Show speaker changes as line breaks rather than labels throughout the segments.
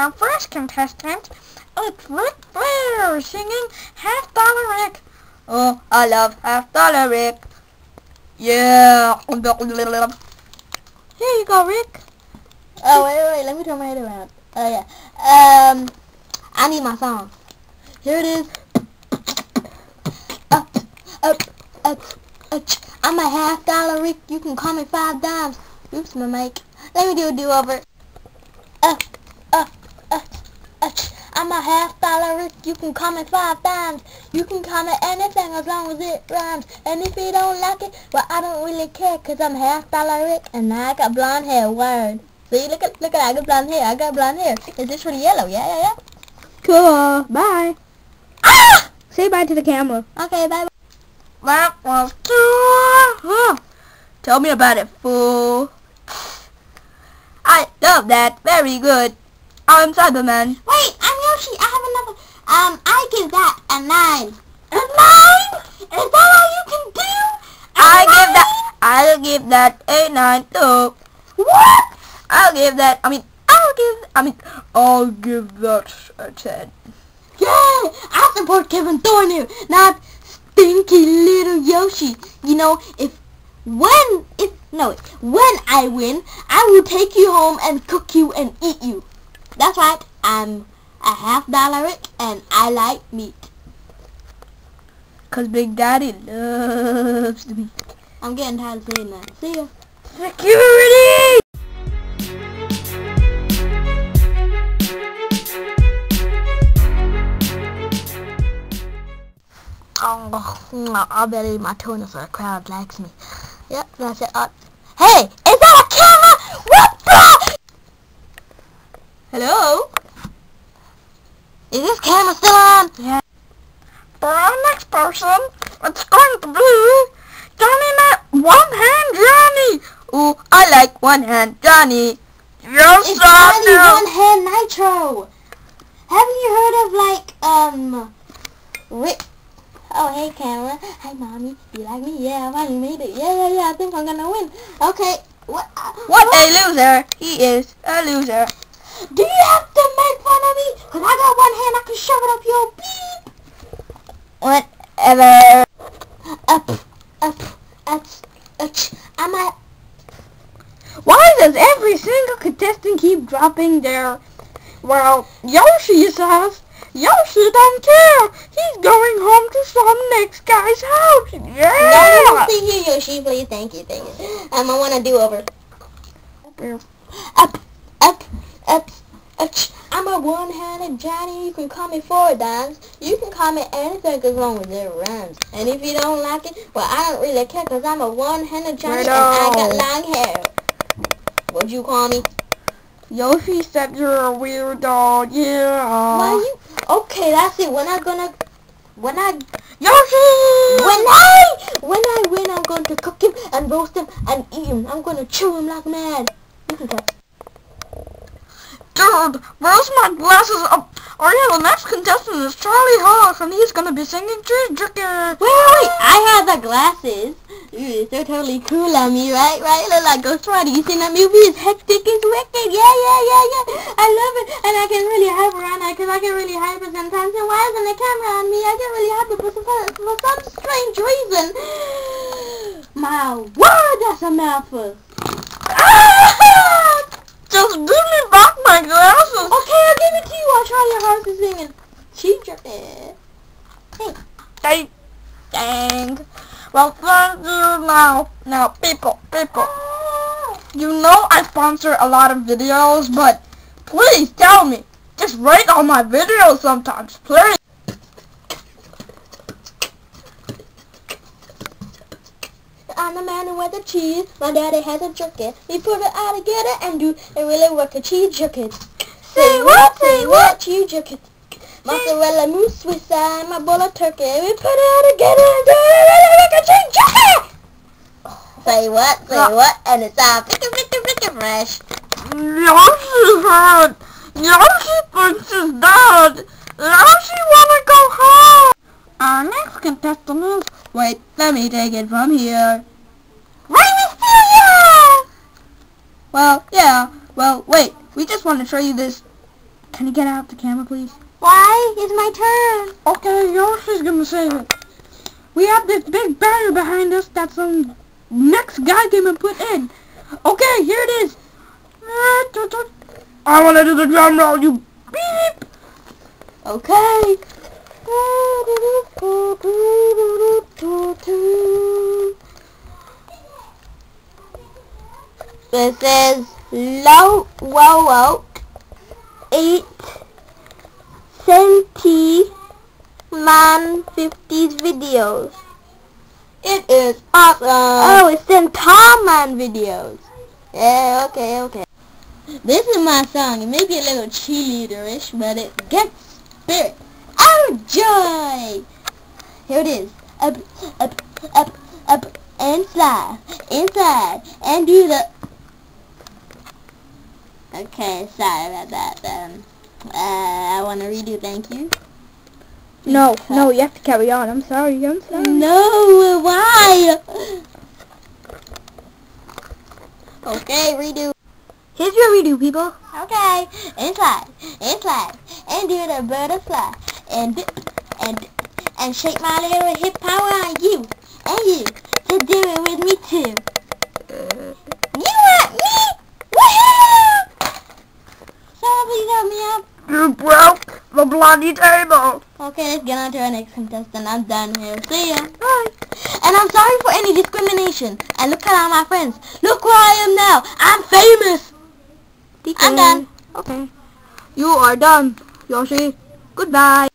our first contestant. It's Ric Flair singing Half Dollar Rick.
Oh, I love Half Dollar Rick. Yeah.
Here you go, Rick.
Oh, wait, wait, wait. Let me turn my head around. Oh, yeah. Um, I need my song. Here it is. Up, up, up, up. I'm a half dollar Rick. You can call me five dimes. Oops, my mic. Let me do a do-over. Up, up, up, up. I'm a half dollar Rick. You can me five times. You can me anything as long as it rhymes. And if you don't like it, well, I don't really care. Cause I'm half dollar Rick. And I got blonde hair. Word. See, look at, look at, I got blonde hair. I got blonde hair. Is this for the yellow? Yeah, yeah, yeah.
Cool. Bye.
Ah!
Say bye to the camera.
Okay, bye.
That was too...
Huh. Tell me about it, fool. I love that. Very good. I'm Cyberman.
Wait, I'm I have another. Um, I give that a nine. A nine? Is that all you can do? A
I give that. I'll give that a nine too.
What?
I'll give that. I mean, I'll give. I mean, I'll give that a ten.
Yeah, I support Kevin Thorn here, not stinky little Yoshi. You know, if when if no when I win, I will take you home and cook you and eat you. That's right. I'm a half dollar and I like meat.
Cause Big Daddy loves me.
I'm getting tired of saying that. See ya.
Security! Oh, I better eat my tuna so the crowd likes me. Yep, that's it. Uh, hey, is that a camera? What the? Hello? Is this camera still on?
Yeah. For our next person, it's going to be Johnny Matt One Hand Johnny.
Ooh, I like one hand Johnny. Yes,
It's Johnny
know.
One Hand Nitro. Haven't you heard of like um Rick? Oh hey camera, hi mommy, you like me? Yeah, I finally made it. Yeah, yeah, yeah. I think I'm gonna win. Okay, what? uh,
What a loser. He is a loser.
Do you have to make fun of me? Cause I got one hand, I can shove it up your beep.
Whatever.
Up, up, up, up. I'm a.
Why does every single contestant keep dropping their... Well, Yoshi says Yoshi don't care. He's going home to some next guy's house.
No,
Yeah.
see here, Yoshi, please. Thank you, thank you. Um, I want to do over. Up, up, I'm a one-handed Johnny. You can call me four dimes. You can call me anything as long as it rhymes. And if you don't like it, well, I don't really care because I'm a one-handed Johnny and I got long hair. What'd you call me?
Yoshi said you're a weirdo. Yeah.
Why you? Okay, that's it. When I gonna, when I,
Yoshi.
when I, when I win, I'm going to cook him and roast him and eat him. I'm going to chew him like mad. You can.
Dude, where's my glasses? Oh, oh yeah, the next contestant is Charlie Hawk, and he's gonna be singing Chicken.
Wait, wait, wait. I have the glasses. Ooh, they're totally cool on me, right? Right? Look like Ghost Rider. You seen that movie? It's hectic, it's wicked. Yeah, yeah, yeah, yeah. I love it. And I can really hyper on it because I get really hyper sometimes. And why isn't the camera on me? I get really hyper for some, for some strange reason. My word, that's a mouthful.
Ah! Just give me back my glasses.
Okay, I'll give it to you. I'll try your hardest to singing. Cheap jerky. Hey.
Hey, dang. Well, thank you now. Now, people, people. You know I sponsor a lot of videos, but please tell me. Just rate on my videos sometimes, please.
I'm the man who wears the cheese. My daddy has a jerky. We put it all together and do a really work a cheese jerky. Say what? Say what? Cheese jerky. Mozzarella mousse, Swiss side, my bowl of turkey. We put it all together and do a really work a cheese jerky. Say what? Say
Uh,
what? And it's all flicky, flicky, flicky fresh.
Yoshi hurt. Yoshi thinks he's dead. Yoshi wanna go home. Our next contestant is...
Wait, let me take it from here. Well, yeah. Well, wait. We just want to show you this
Can you get out the camera, please?
Why? It's my turn.
Okay, Yoshi's gonna save it. We have this big banner behind us that some next guy came and put in. Okay, here it is. I wanna do the drum roll, you beep.
Okay. This is low wow wow eight centi man fifties videos.
It is awesome.
Oh, it's Tom man videos. Yeah, okay, okay.
This is my song. It may be a little cheerleaderish, but it gets spirit. Oh, joy!
Here it is. Up, up, up, up, and slide, inside, and do the... Okay, sorry about that. Um, uh, I want to redo thank you.
No, no, you have to carry on. I'm sorry, I'm sorry.
No, why? Okay, redo.
Here's your redo, people.
Okay, and slide, and slide, and do the butterfly, and and and shake my little hip power on you, and you, to do it with me too. You want me? Woohoo! Someone please help me out.
You broke the bloody table.
Okay, let's get on to our next contestant. I'm done here. See ya. Bye. And I'm sorry for any discrimination. And look at all my friends. Look where I am now. I'm famous. I'm done.
Okay. You are done, Yoshi. Goodbye.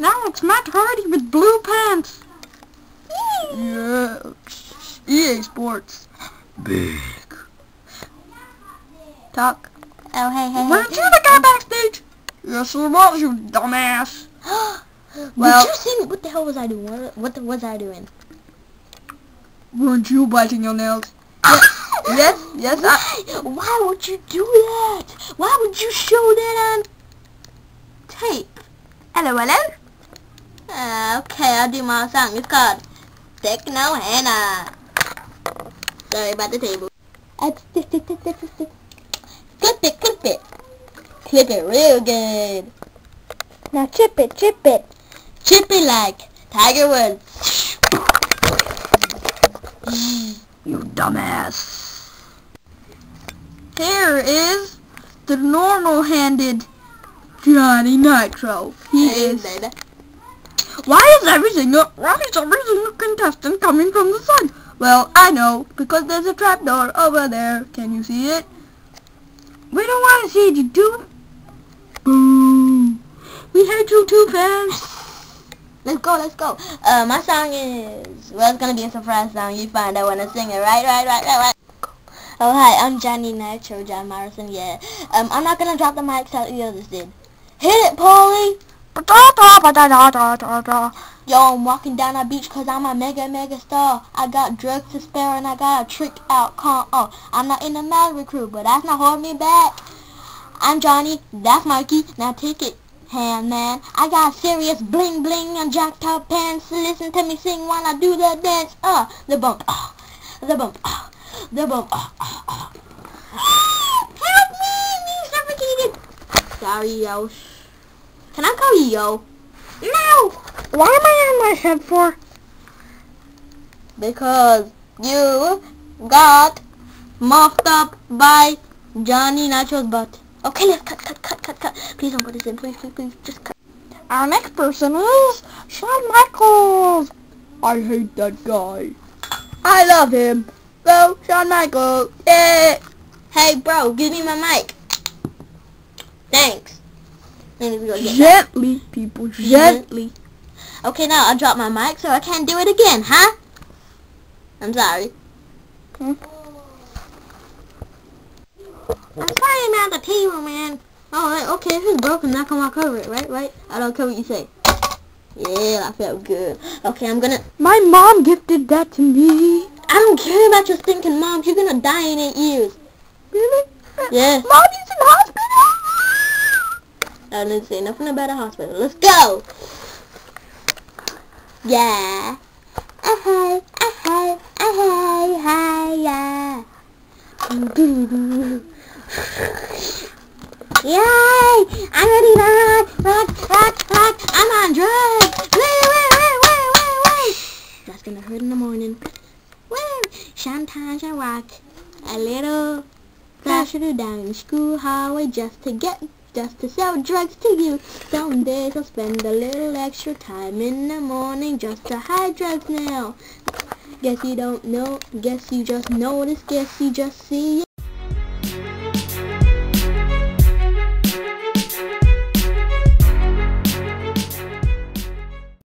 Now it's Matt Hardy with blue pants. Yes. EA Sports. Big. Talk.
Oh, hey, hey,
Weren't
hey.
you the guy backstage? Yes, I was, you dumbass. Well-
Did you see me? What the hell was I doing? What, what the, was I doing?
Weren't you biting your nails? Yes, yes, I...
Why? Why would you do that? Why would you show that on tape?
Hello, hello.
Uh, okay, I'll do my song. It's called Techno Hannah. Sorry about the table. Clip it, clip it. Clip it real good.
Now chip it, chip it.
Chip it like Tiger Woods.
You dumbass. Here is the normal-handed Johnny Nitro. He
Hey,
is...
baby.
Why is every single, why is every single contestant coming from the sun? Well, I know, because there's a trapdoor over there. Can you see it? We don't want to see you do. Boo. We hate you too, fans.
Let's go, let's go. Uh, my song is, well, it's gonna be a surprise song. You find out when I sing it, right, right, right, right, right. Oh, hi, I'm Johnny Nitro, John Morrison, yeah. Um, I'm not gonna drop the mic till the others did. Hit it, Paulie! Yo, I'm walking down a beach cause I'm a mega, mega star. I got drugs to spare and I got a trick out. Con oh, I'm not in the Mallory crew, but that's not holding me back. I'm Johnny, that's Mikey, now take it, hand man. I got serious bling bling and jack top pants. Listen to me sing while I do the dance. Uh, the bump, uh, the bump, uh, the bump, uh, uh, uh. Help me, me suffocated. Sorry, yo. Can I call you yo? No!
Why am I on my head for?
Because you got muffed up by Johnny Nitro's butt. Okay, let's cut, cut, cut, cut, cut. Please don't put this in. Please, please, please, just cut.
Our next person is Shawn Michaels. I hate that guy. I love him. Go, Shawn Michaels. Yeah.
Hey, bro, give me my mic. Thanks. Me go get that.
Gently, people, gently.
Okay, now I dropped my mic so I can't do it again, huh? I'm sorry.
Hmm?
I'm sorry about the table, man. Alright, okay, if it's broken, not gonna cover it, right? Right? I don't care what you say. Yeah, I felt good. Okay, I'm gonna...
My mom gifted that to me.
I don't care about your stinking mom. You're gonna die in eight years.
Really?
Yeah.
Hospital.
I didn't say nothing about a hospital. Let's go. Yeah. Uh-huh. Uh-huh. Uh-huh. Hi. Yeah. Yay! I'm ready to rock, rock, rock, rock. I'm on drugs. Woo, woo, woo, woo, woo, woo. That's gonna hurt in the morning. Woo. Sometimes I walk a little faster down the school hallway just to get just to sell drugs to you. Some days I'll spend a little extra time in the morning just to hide drugs now. Guess you don't know, guess you just noticed, guess you just see